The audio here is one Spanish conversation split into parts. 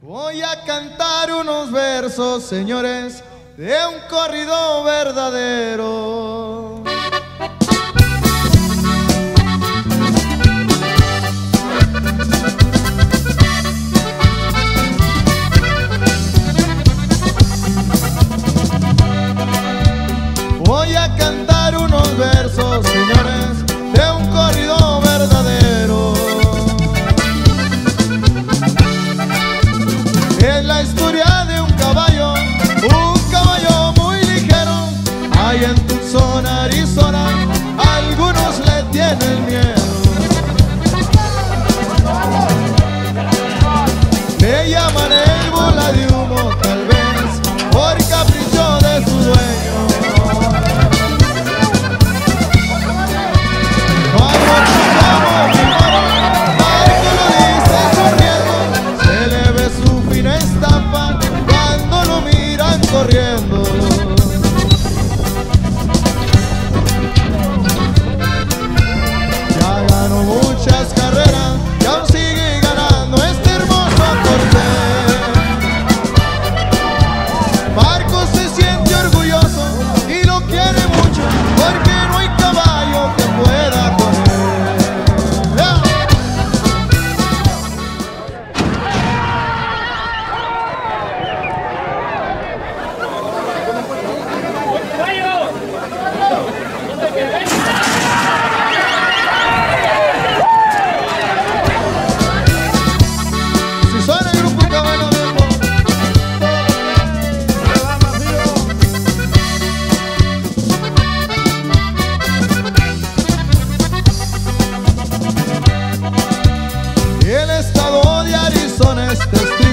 Voy a cantar unos versos, señores, de un corrido verdadero. Voy a cantar unos versos. es la historia de un caballo, un caballo muy ligero. Hay en Tucson, Arizona, algunos le tienen miedo. corriendo. festas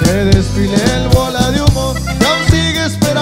Se desfile el bola de humo, aún sigue esperando.